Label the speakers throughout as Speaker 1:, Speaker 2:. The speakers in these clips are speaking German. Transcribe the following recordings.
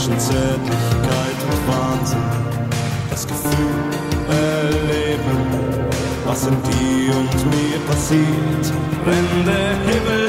Speaker 1: zwischen Zärtlichkeit und Wahnsinn. Das Gefühl erleben, was in dir und mir passiert, wenn der Himmel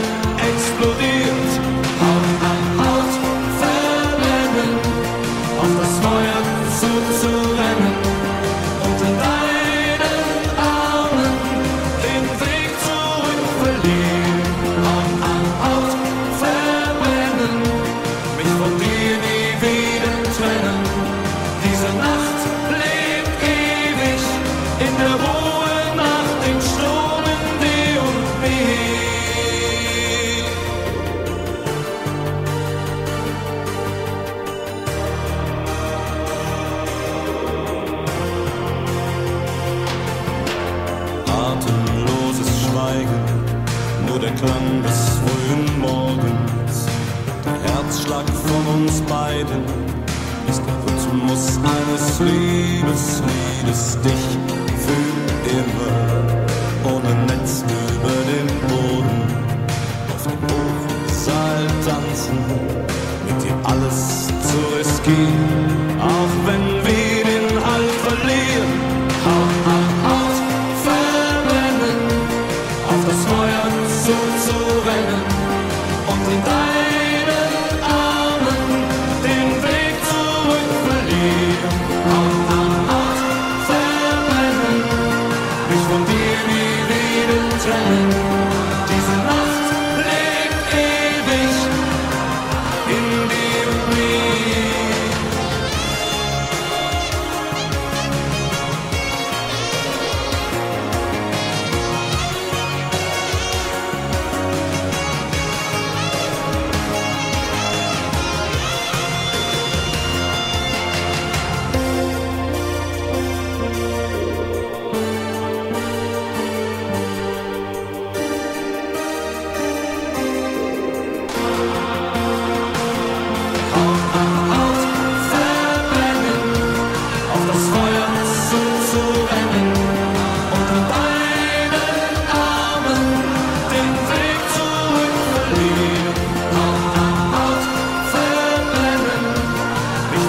Speaker 1: in der Ruhe nach dem Sturm in dir und mir. Atemloses Schweigen, nur der Klang des frühen Morgens. Der Herzschlag von uns beiden ist der Rhythmus eines Liebesliedes. Dich für immer, ohne Netz über den Boden. Auf dem Hochsaal tanzen,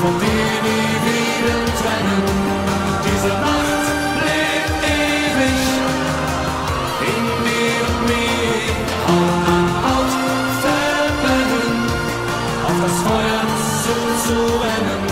Speaker 1: von dir nie wieder trennen. Diese Nacht lebt ewig in dir und mir. Haut an Haut verbrennen auf das Feuer zuzurennen und